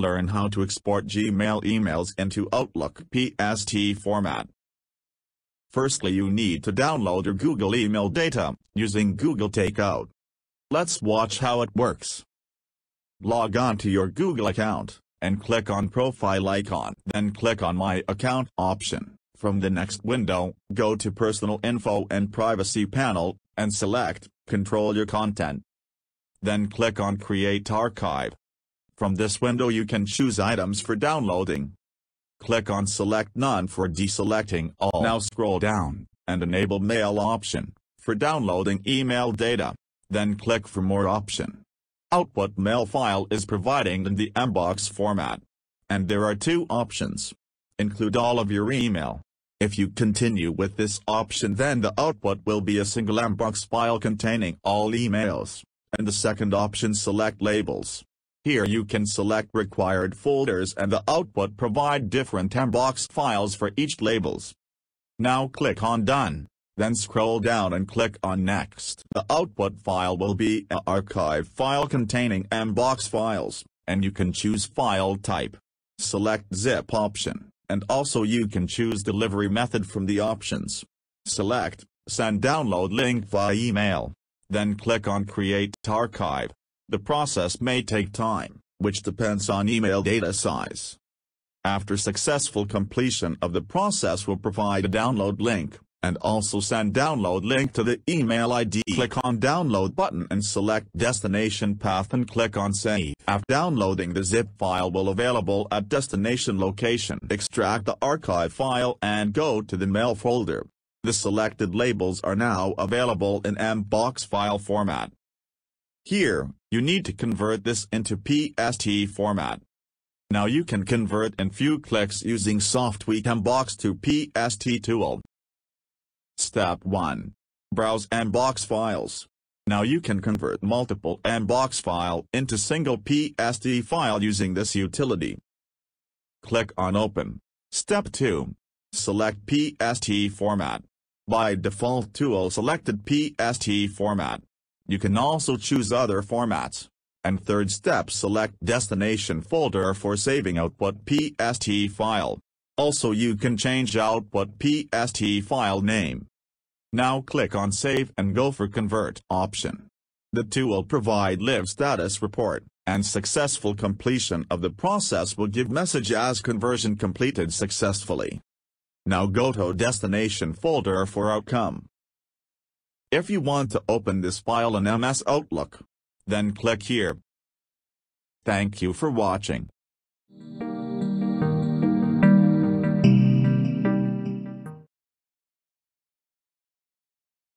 Learn how to export Gmail emails into Outlook PST format. Firstly you need to download your Google email data, using Google Takeout. Let's watch how it works. Log on to your Google account, and click on Profile icon. Then click on My Account option. From the next window, go to Personal Info and Privacy panel, and select Control Your Content. Then click on Create Archive. From this window you can choose items for downloading. Click on Select None for deselecting all. Now scroll down, and enable Mail option, for downloading email data. Then click for More option. Output mail file is providing in the mbox format. And there are two options. Include all of your email. If you continue with this option then the output will be a single mbox file containing all emails. And the second option select labels. Here you can select required folders and the output provide different mbox files for each labels. Now click on Done, then scroll down and click on Next. The output file will be an archive file containing mbox files, and you can choose file type. Select Zip option, and also you can choose delivery method from the options. Select Send download link via email. Then click on Create Archive. The process may take time, which depends on email data size. After successful completion of the process will provide a download link, and also send download link to the email ID. Click on download button and select destination path and click on save. After downloading the zip file will available at destination location. Extract the archive file and go to the mail folder. The selected labels are now available in mbox file format. Here, you need to convert this into PST format. Now you can convert in few clicks using SoftWeak Mbox to PST tool. Step 1. Browse Mbox files. Now you can convert multiple Mbox file into single PST file using this utility. Click on Open. Step 2. Select PST format. By default tool selected PST format. You can also choose other formats. And third step select destination folder for saving output PST file. Also you can change output PST file name. Now click on Save and go for Convert option. The tool will provide live status report, and successful completion of the process will give message as conversion completed successfully. Now go to destination folder for outcome. If you want to open this file in MS Outlook, then click here. Thank you for watching.